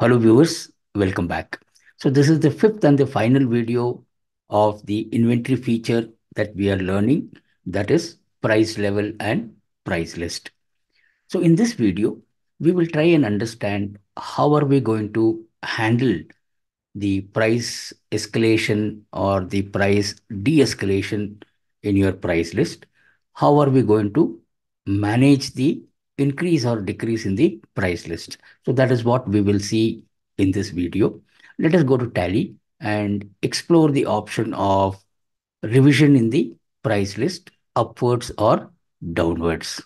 Hello viewers, welcome back. So this is the fifth and the final video of the inventory feature that we are learning that is price level and price list. So in this video, we will try and understand how are we going to handle the price escalation or the price de-escalation in your price list. How are we going to manage the increase or decrease in the price list. So that is what we will see in this video. Let us go to Tally and explore the option of revision in the price list upwards or downwards.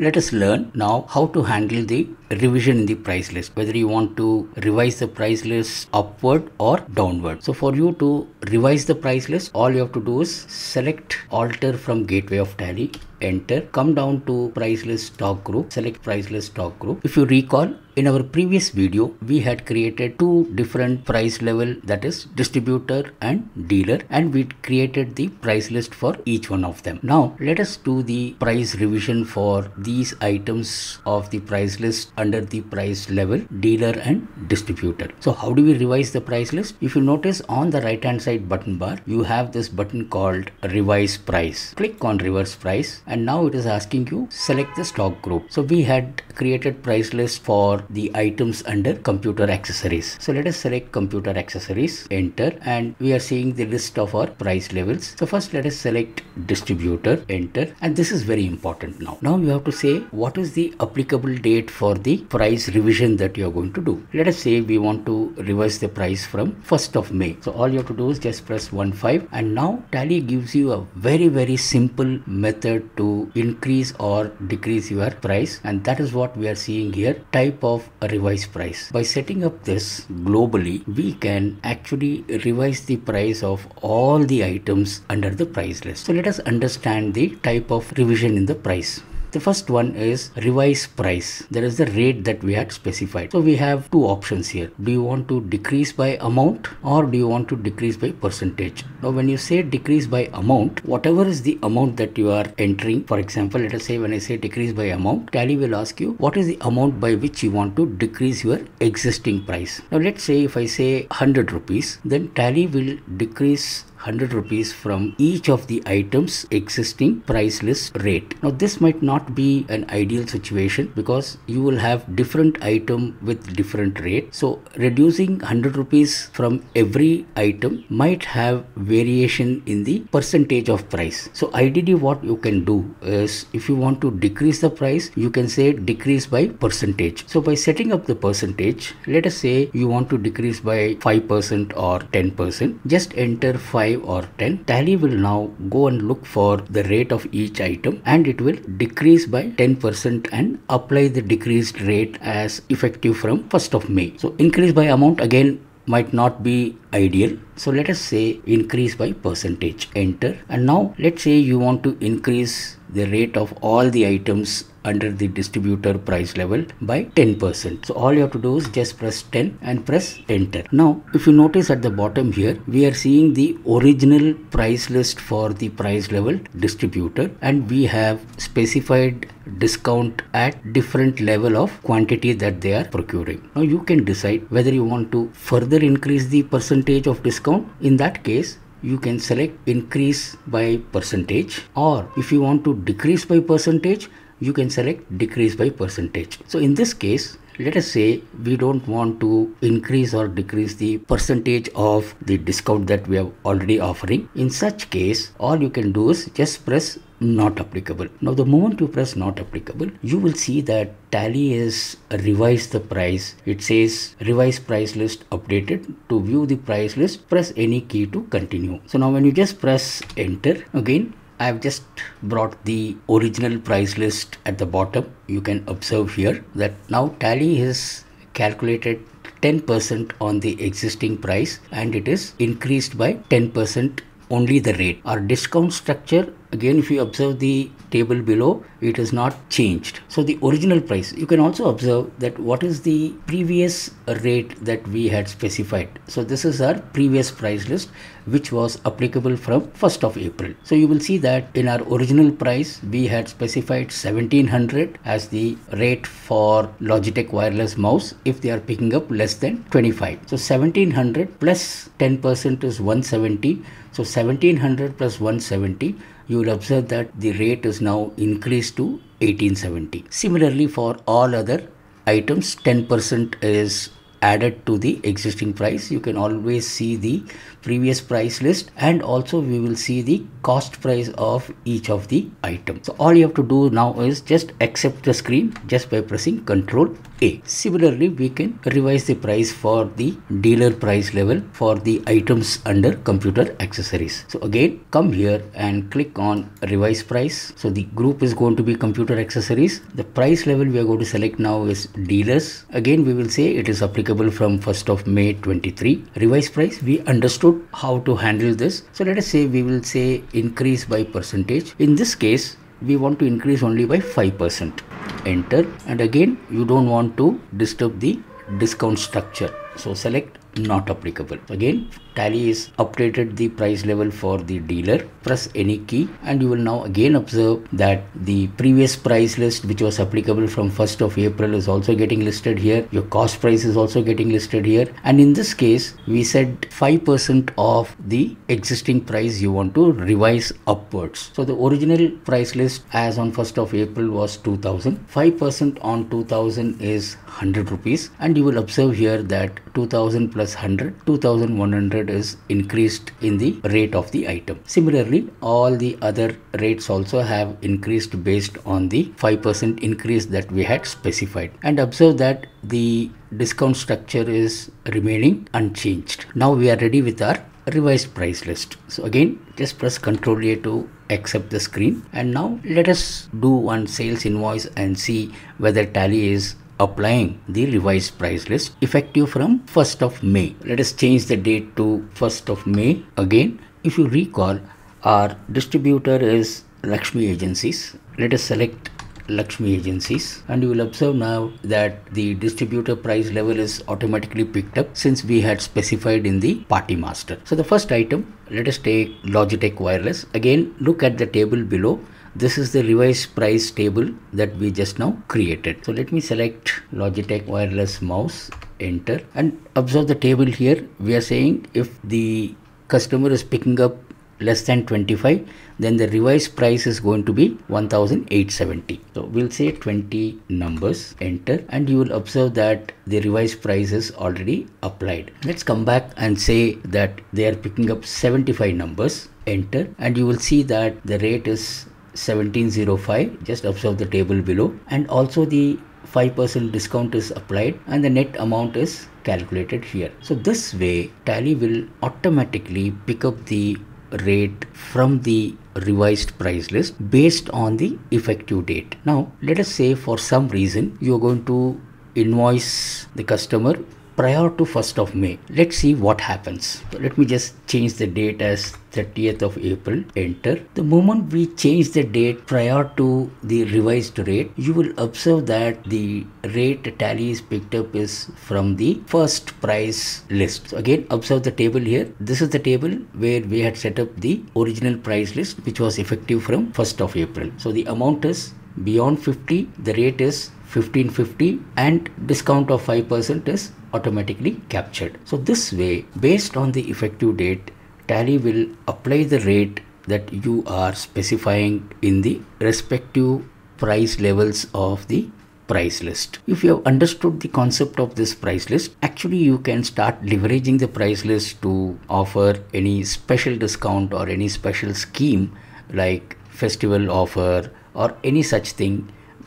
Let us learn now how to handle the revision in the price list, whether you want to revise the price list upward or downward. So for you to revise the price list, all you have to do is select alter from gateway of tally enter. Come down to price list stock group. Select price list stock group. If you recall in our previous video we had created two different price level that is distributor and dealer and we created the price list for each one of them. Now let us do the price revision for these items of the price list under the price level dealer and distributor. So how do we revise the price list? If you notice on the right hand side button bar you have this button called revise price. Click on revise price and now it is asking you select the stock group. So we had created price list for the items under computer accessories. So let us select computer accessories enter and we are seeing the list of our price levels. So first let us select distributor enter and this is very important now. Now you have to say what is the applicable date for the price revision that you are going to do. Let us say we want to revise the price from 1st of may. So all you have to do is just press 1 5 and now tally gives you a very very simple method to increase or decrease your price and that is what we are seeing here type of a revised price. By setting up this globally we can actually revise the price of all the items under the price list. So let us understand the type of revision in the price the first one is revise price. There is the rate that we had specified. So we have two options here. Do you want to decrease by amount or do you want to decrease by percentage? Now when you say decrease by amount, whatever is the amount that you are entering, for example, let us say when I say decrease by amount, Tally will ask you what is the amount by which you want to decrease your existing price. Now let's say if I say 100 rupees, then Tally will decrease 100 rupees from each of the items existing price list rate. Now this might not be an ideal situation because you will have different item with different rate. So reducing 100 rupees from every item might have variation in the percentage of price. So ideally what you can do is if you want to decrease the price you can say decrease by percentage. So by setting up the percentage let us say you want to decrease by 5% or 10% just enter 5 5 or 10 tally will now go and look for the rate of each item and it will decrease by 10% and apply the decreased rate as effective from 1st of May. So increase by amount again might not be ideal so let us say increase by percentage enter and now let's say you want to increase the rate of all the items under the distributor price level by 10%. So all you have to do is just press 10 and press enter. Now if you notice at the bottom here we are seeing the original price list for the price level distributor and we have specified discount at different level of quantity that they are procuring. Now you can decide whether you want to further increase the percentage of discount. In that case you can select increase by percentage or if you want to decrease by percentage you can select decrease by percentage. So in this case, let us say we don't want to increase or decrease the percentage of the discount that we are already offering. In such case, all you can do is just press not applicable. Now the moment you press not applicable, you will see that tally is revised the price. It says revise price list updated. To view the price list, press any key to continue. So now when you just press enter again, I have just brought the original price list at the bottom. You can observe here that now tally is calculated 10% on the existing price and it is increased by 10% only the rate. Our discount structure again if you observe the table below it is not changed. So the original price you can also observe that what is the previous rate that we had specified. So this is our previous price list which was applicable from 1st of April. So you will see that in our original price we had specified 1700 as the rate for Logitech wireless mouse if they are picking up less than 25 so 1700 plus 10% is 170 so 1700 plus 170 you will observe that the rate is now increased to 1870. Similarly for all other items 10% is added to the existing price you can always see the previous price list and also we will see the cost price of each of the items so all you have to do now is just accept the screen just by pressing ctrl a. Similarly we can revise the price for the dealer price level for the items under computer accessories. So again come here and click on revise price. So the group is going to be computer accessories. The price level we are going to select now is dealers. Again we will say it is applicable from 1st of may 23 revise price. We understood how to handle this. So let us say we will say increase by percentage. In this case, we want to increase only by 5%. Enter and again you don't want to disturb the discount structure. So select not applicable. Again Tally is updated the price level for the dealer. Press any key and you will now again observe that the previous price list which was applicable from 1st of April is also getting listed here. Your cost price is also getting listed here. And in this case, we said 5% of the existing price you want to revise upwards. So the original price list as on 1st of April was 2000. 5% on 2000 is 100 rupees and you will observe here that 2000 plus 100 2100 is increased in the rate of the item. Similarly, all the other rates also have increased based on the 5% increase that we had specified. And observe that the discount structure is remaining unchanged. Now we are ready with our revised price list. So again, just press Ctrl A to accept the screen. And now let us do one sales invoice and see whether tally is applying the revised price list effective from 1st of May. Let us change the date to 1st of May. Again, if you recall, our distributor is Lakshmi Agencies. Let us select Lakshmi Agencies and you will observe now that the distributor price level is automatically picked up since we had specified in the party master. So the first item, let us take Logitech Wireless. Again, look at the table below this is the revised price table that we just now created. So let me select Logitech wireless mouse, enter and observe the table here. We are saying if the customer is picking up less than 25 then the revised price is going to be 1870 so we'll say 20 numbers enter and you will observe that the revised price is already applied let's come back and say that they are picking up 75 numbers enter and you will see that the rate is 1705 just observe the table below and also the 5% discount is applied and the net amount is calculated here. So this way tally will automatically pick up the rate from the revised price list based on the effective date. Now let us say for some reason you are going to invoice the customer prior to 1st of May. Let's see what happens. Let me just change the date as 30th of April, enter. The moment we change the date prior to the revised rate, you will observe that the rate tally is picked up is from the first price list. So again, observe the table here. This is the table where we had set up the original price list, which was effective from 1st of April. So the amount is beyond 50, the rate is 1550 and discount of 5% is automatically captured. So this way, based on the effective date, Tally will apply the rate that you are specifying in the respective price levels of the price list. If you have understood the concept of this price list, actually you can start leveraging the price list to offer any special discount or any special scheme like festival offer or any such thing.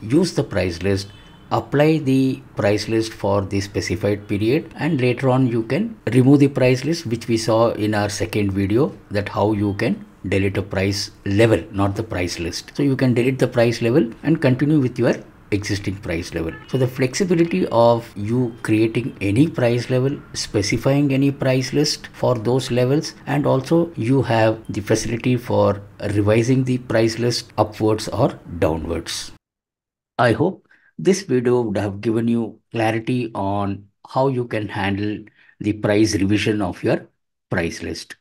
Use the price list apply the price list for the specified period and later on you can remove the price list which we saw in our second video that how you can delete a price level not the price list so you can delete the price level and continue with your existing price level. So the flexibility of you creating any price level, specifying any price list for those levels, and also you have the facility for revising the price list upwards or downwards. I hope this video would have given you clarity on how you can handle the price revision of your price list.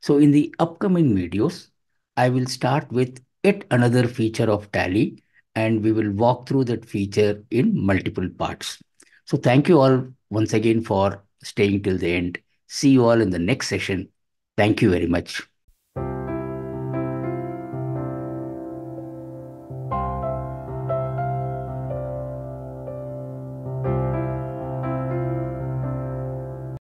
So in the upcoming videos, I will start with yet another feature of Tally and we will walk through that feature in multiple parts. So thank you all once again for staying till the end. See you all in the next session. Thank you very much.